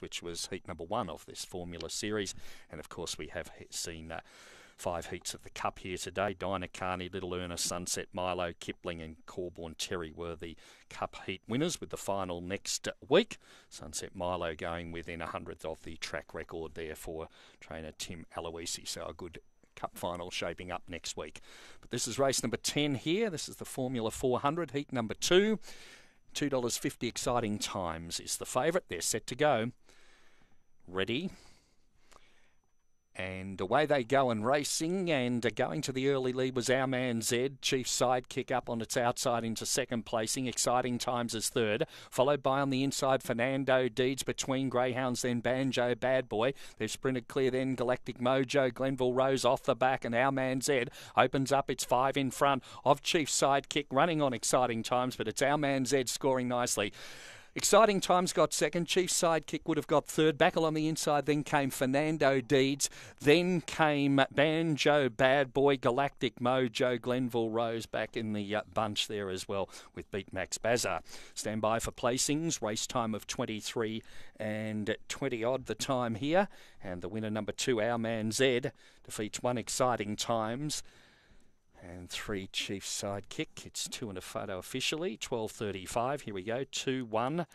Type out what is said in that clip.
Which was heat number one of this Formula Series. And of course, we have seen. Uh, five heats of the Cup here today. Dinah Carney, Little Earner, Sunset Milo, Kipling, and Corborn Terry were the Cup heat winners with the final next week. Sunset Milo going within a hundredth of the track record there for trainer Tim Aloisi. So a good Cup final shaping up next week. But this is race number 10 here. This is the Formula 400, heat number two. $2.50 exciting times is the favourite. They're set to go. Ready, and away they go and racing, and going to the early lead was our man Zed, chief sidekick up on its outside into second placing. Exciting times as third, followed by on the inside Fernando Deeds between Greyhounds, then Banjo Bad Boy. They've sprinted clear then Galactic Mojo, Glenville Rose off the back, and our man Zed opens up. It's five in front of chief sidekick, running on exciting times, but it's our man Zed scoring nicely. Exciting times got second. Chief sidekick would have got third. Back along the inside, then came Fernando Deeds. Then came Banjo Bad Boy Galactic Mojo Glenville Rose back in the uh, bunch there as well with Beat Max Bazar. Stand by for placings. Race time of 23 and 20 odd the time here. And the winner number two, Our Man Zed, defeats one exciting times and three chief sidekick. It's two and a photo officially. 12.35. Here we go. 2 1.